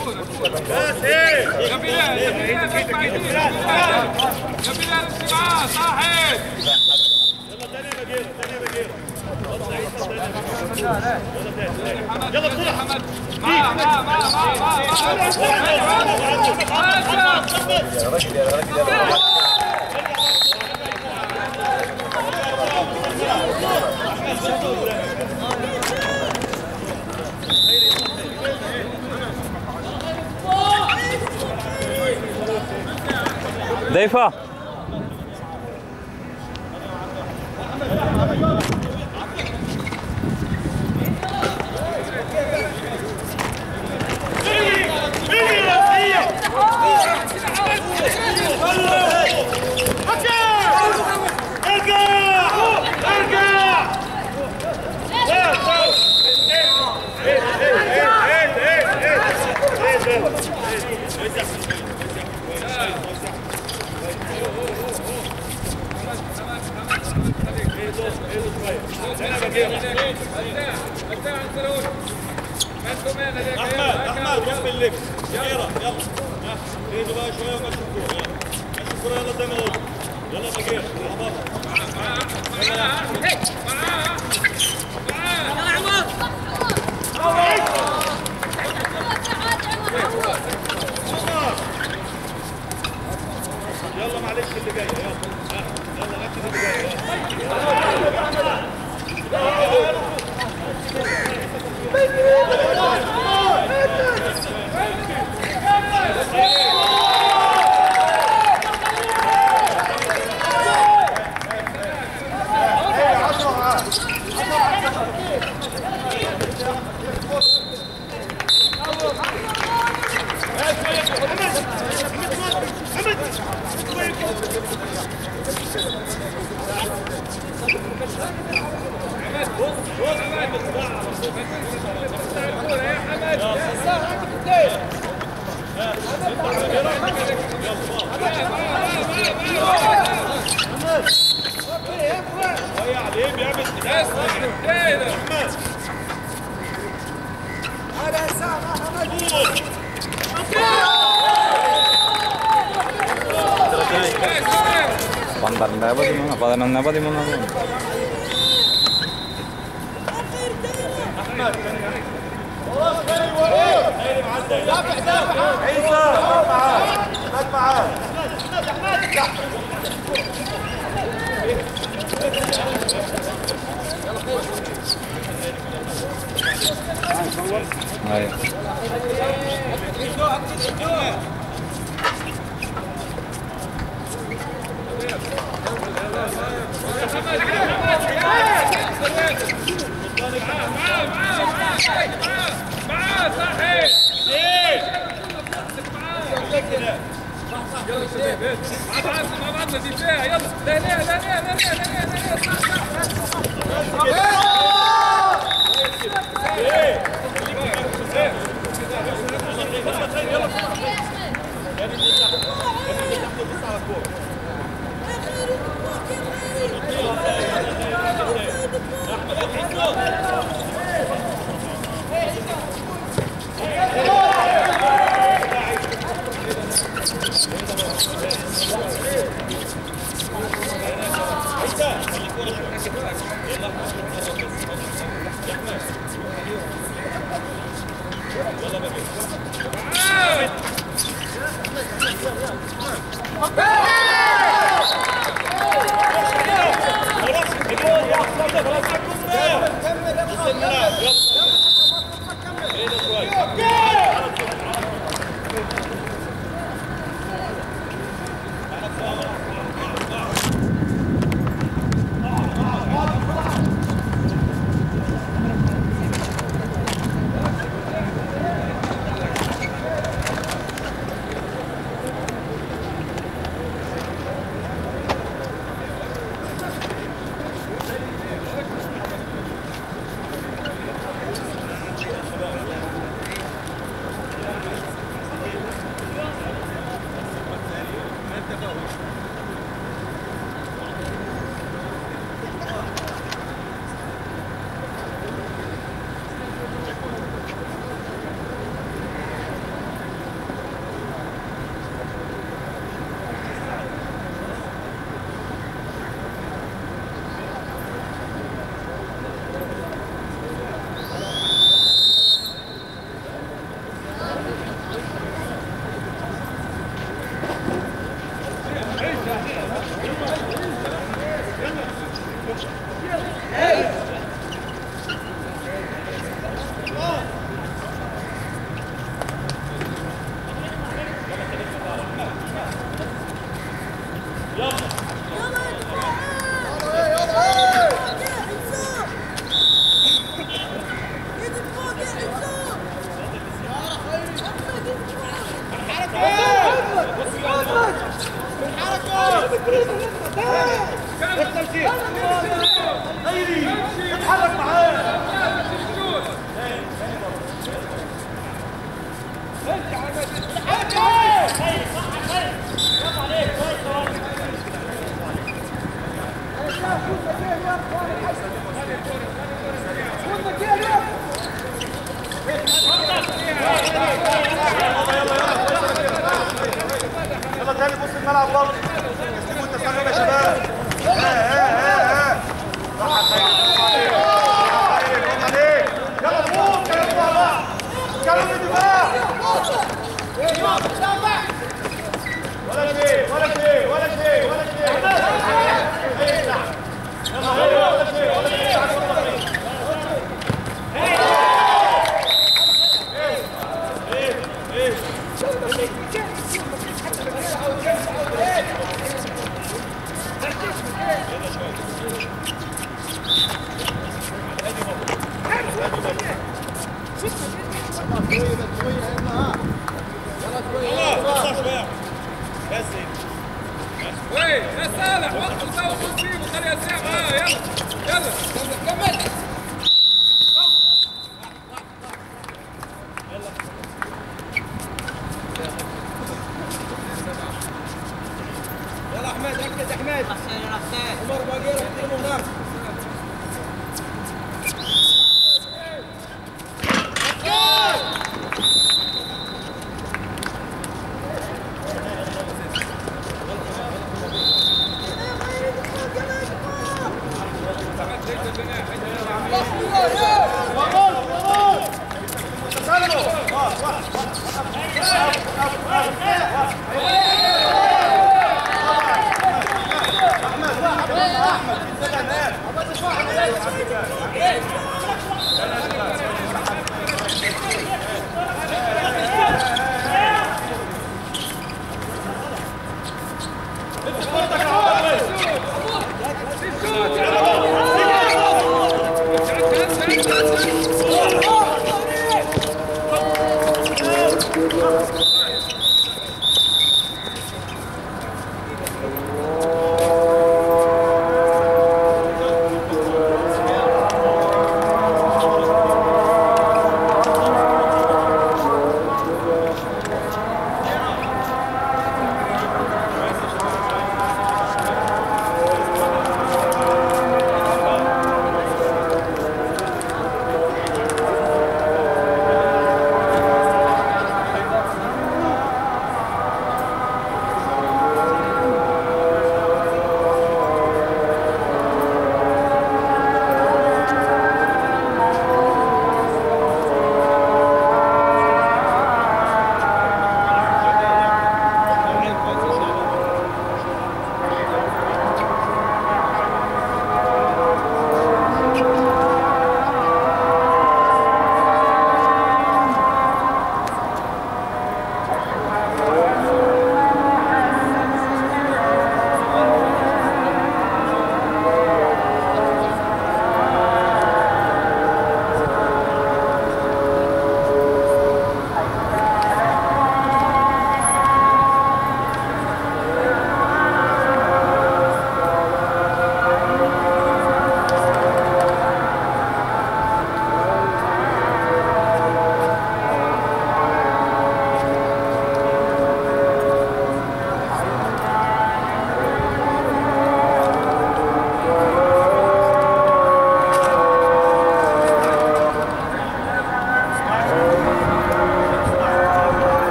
يا بلال يا بلال اسمع يا بلال اسمع صاحب يلا تاني يا بجيرة تاني يا بجيرة يلا بسرعة حمد معاه معاه معاه معاه معاه يا راجل يا راجل يا راجل ضيفة. الله احمد احمد جنب الليفت يلا يلا ايده بقى شوية وما تشوفوه يلا الكره يلا قدام الأرض يلا بكير يلا بابا معاها معاها معاها معاها يلا معلش اللي جاي. يلا. يلا اكل اللي جاية Thank you. 아유.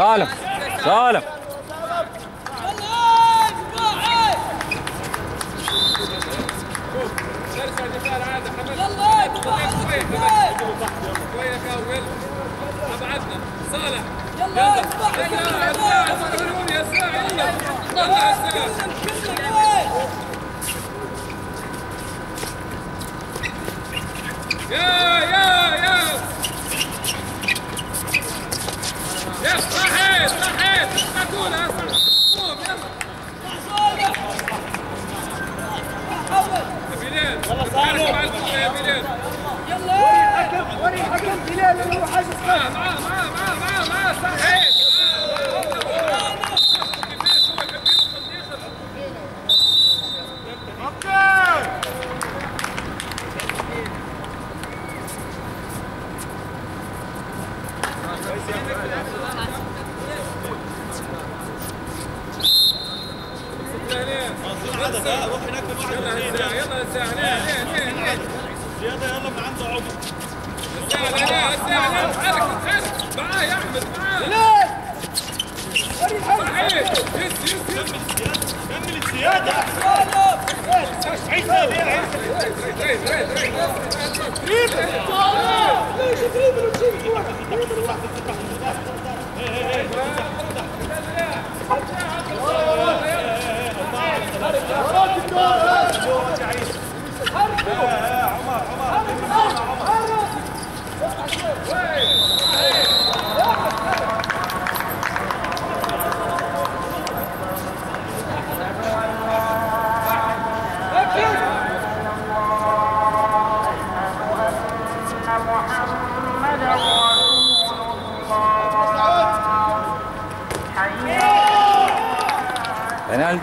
سالم سالم صالح يا Yeah, yeah. يلا وري الحكم بلال اللي هو حاسس معاه معاه معاه معاه معاه صحيح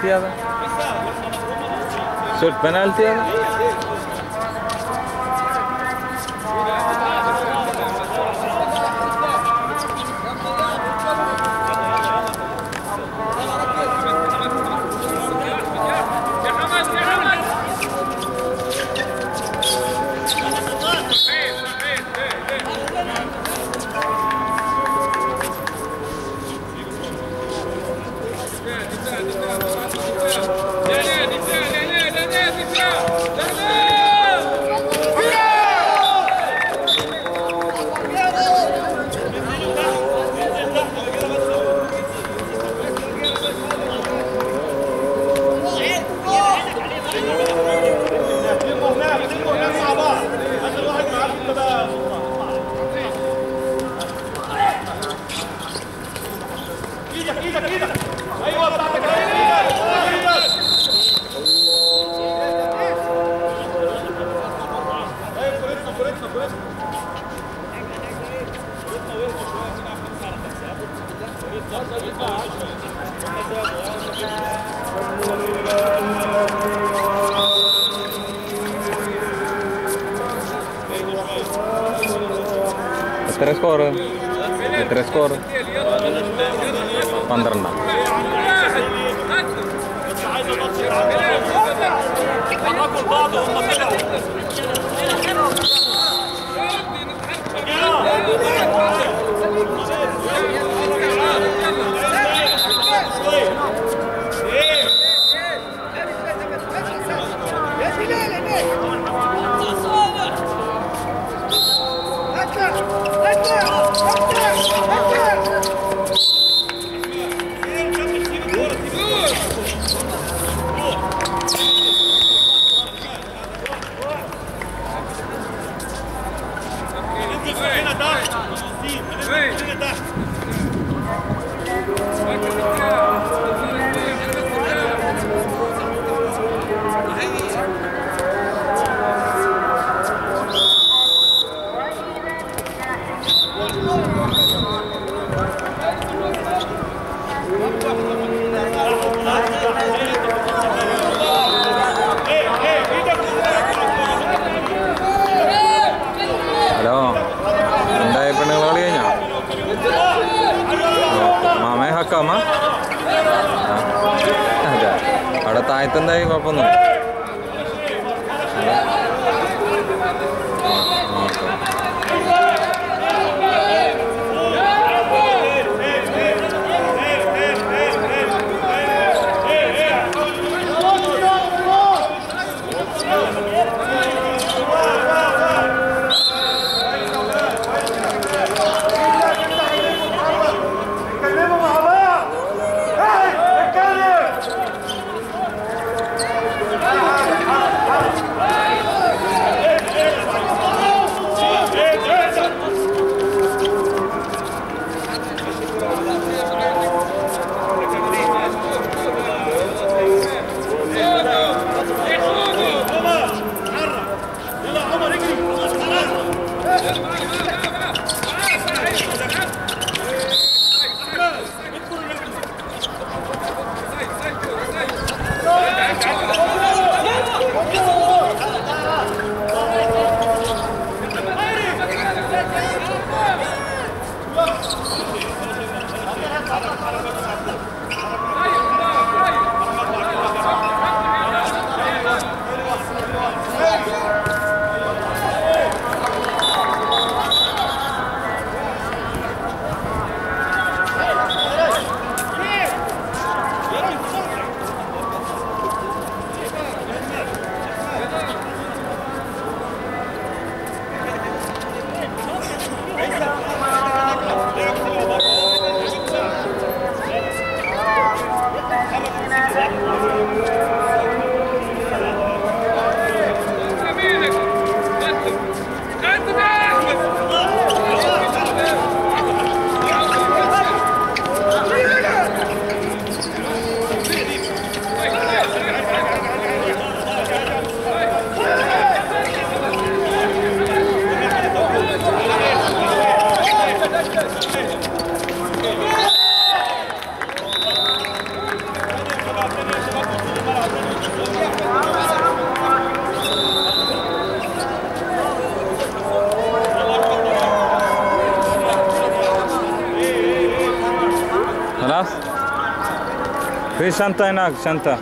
penalty आवे सिर्फ़ पेनल्टी आवे 跟他一块儿不弄。शांता है नाग शांता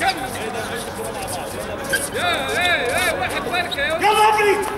كمل يا إيه إيه واحد بركة يا يلا اجري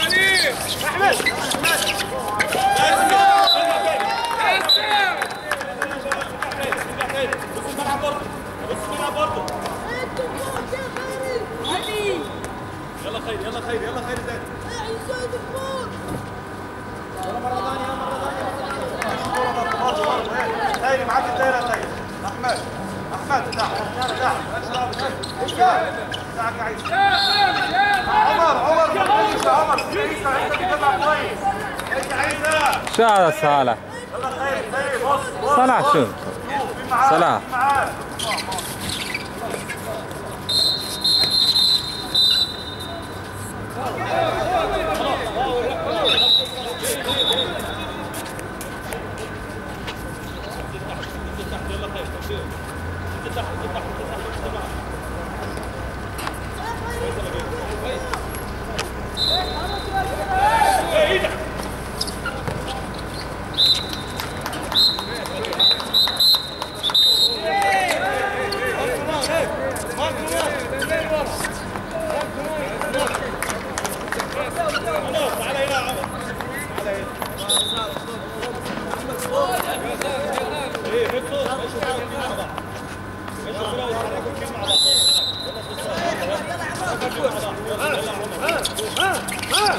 عليه أحمد. يلا خير يلا خير يلا خير زاد تاني معاك الدايره تاني احمد احمد تحت تحت تحت يا عمر عمر عمر عيسى عيسى بتتابع كويس انت شو هذا صالح يلا خير خير بص بص صلاح صلاح. في معاه 아, 아, 아,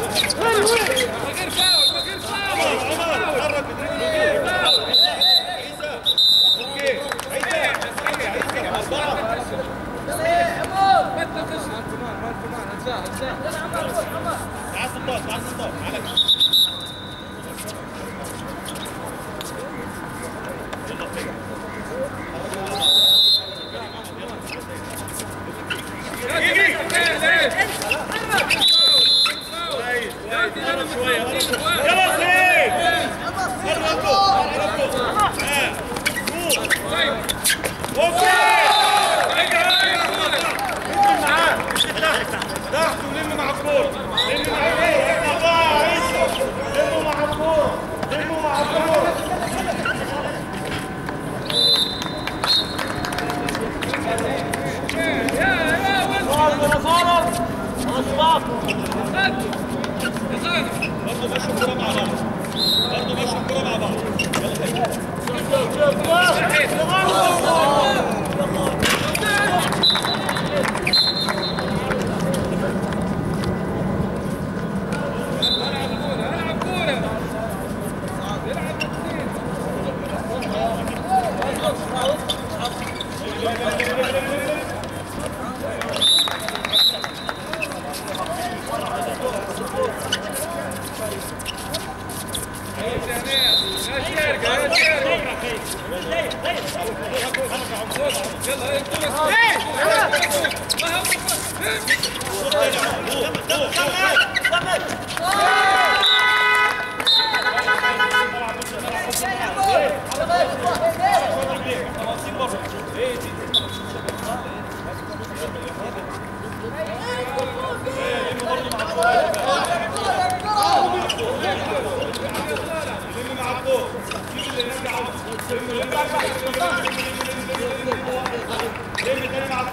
برضه مشوا الكورة مع بعض برضه مشوا الكورة مع بعض العب Let's go.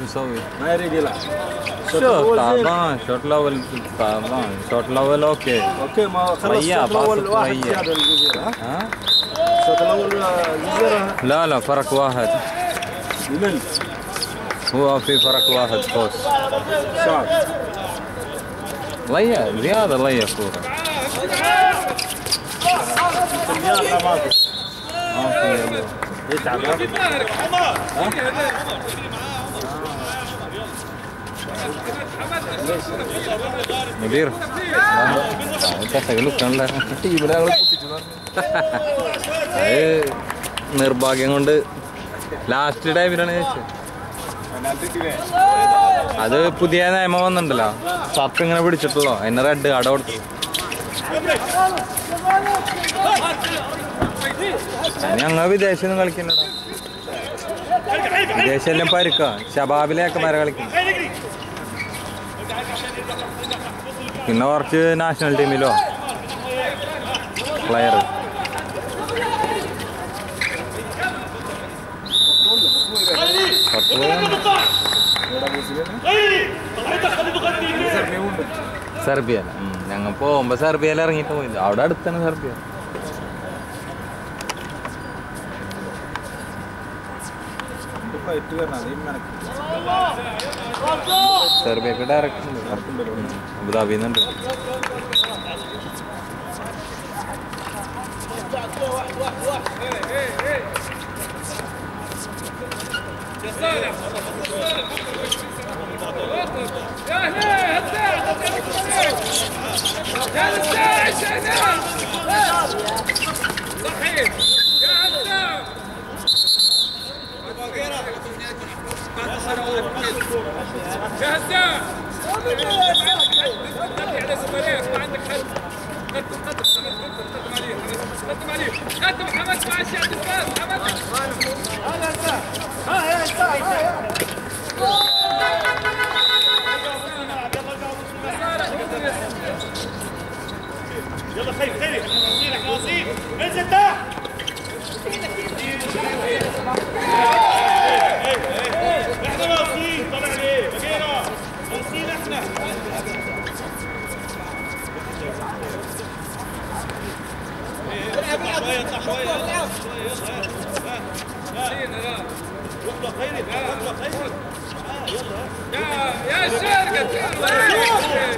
اللاعب ما يريد شو نسوي؟ ما يريد يلعب شوف تعبان شوط الأول تعبان شوط الأول أوكي أوكي ما خلص الشوط الأول واحد ريا. زياده للجزيره ها؟ الشوط الأول الجزيره لا لا فرق واحد يمل هو في فرق واحد فوز صعب ما في ما في يتعب മുദീർ കസകളുക്കാണല്ല ടീമിൽ ഞങ്ങൾ അത് നിർഭാഗ്യം കൊണ്ട് ലാസ്റ്റ് ടൈമിലാണ് ചോദിച്ചത് അത് പുതിയ നിയമം വന്നിട്ടുണ്ടല്ലോ സത്ത് ഇങ്ങനെ പിടിച്ചിട്ടുള്ളോ? എന്നെ റെഡ് കട കൊടുത്തു. ഞങ്ങൾ വിദേശമൊന്നും കളിക്കണ്ടോ വിദേശം എല്ലാം പരുക്കാ? ശബാബിലെയൊക്കെ മര കളിക്കുന്നു. പിന്നെ കുറച്ച് നാഷണൽ ടീമിലോ പ്ലെയർ സെർബിയ ഞങ്ങൾ പോകുമ്പോ സെർബിയയിൽ ഇറങ്ങിയിട്ട് പോയില്ല അവിടെ അടുത്താണ് സെർബിയ ഫൈറ്റ് വരണം Serve ఎక్కడ అబుదాబీనండి صحيح يا هداع نبي على زملاء ما عندك حد؟ قدم قدم قدم عليه. قدم عليه. قدم حمد مع الشعب الفاس حمد يلا خير خير. واصلين إحنا واصلين انزل Я Серга, ты